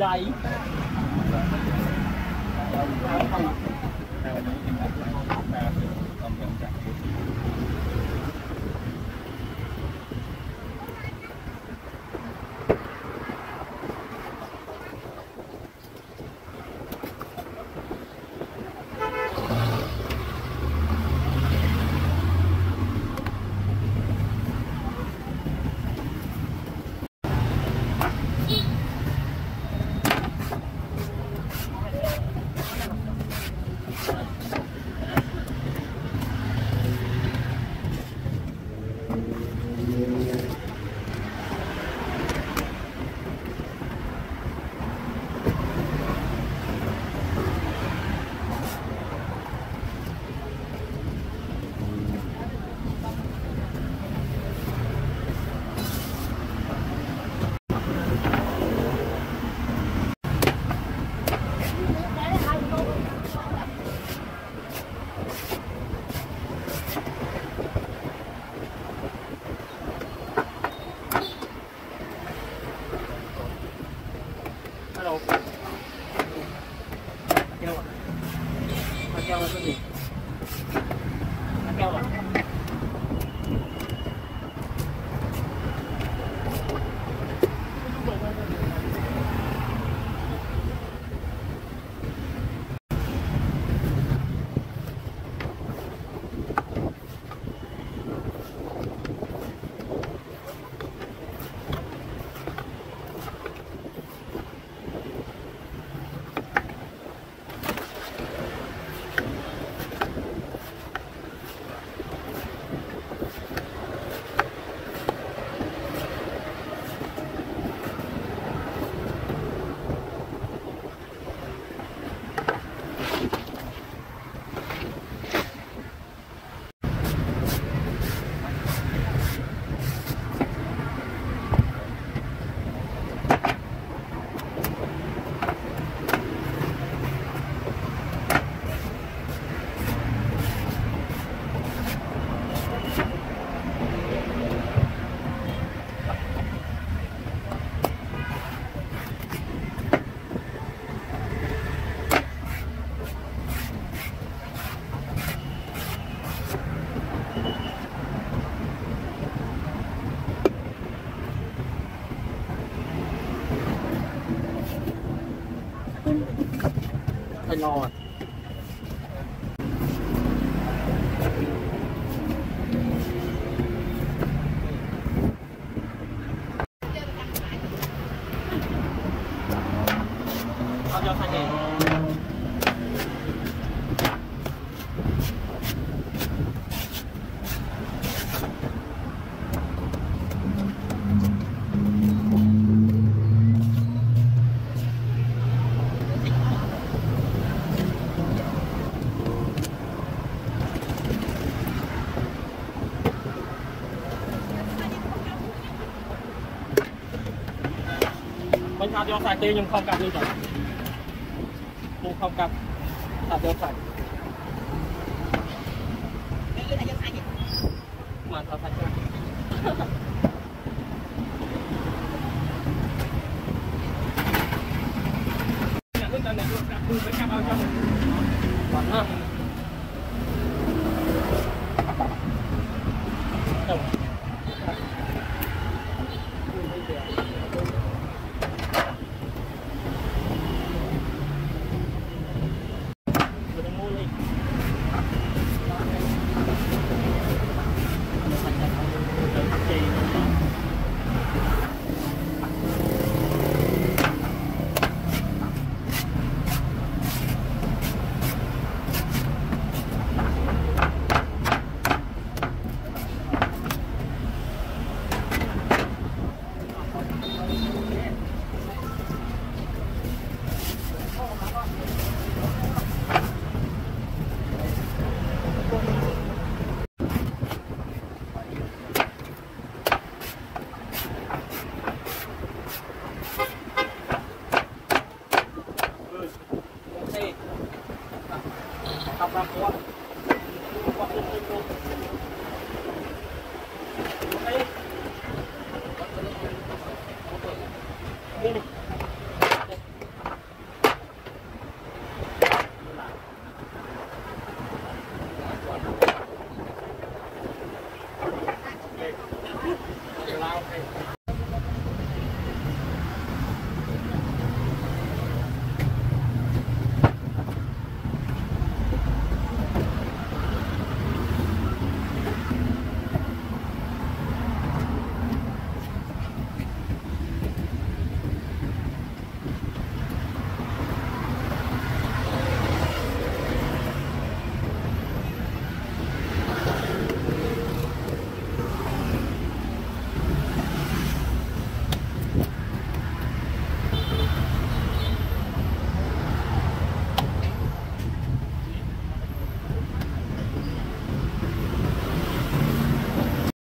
dai Hello。掉了，快掉了，Phải lo à? Ao cho thanh thả sạch nhưng không cặp đi rồi. Cũng không cặp. Thả cho sạch. Mà thả sạch ra. Còn ha. Hold it.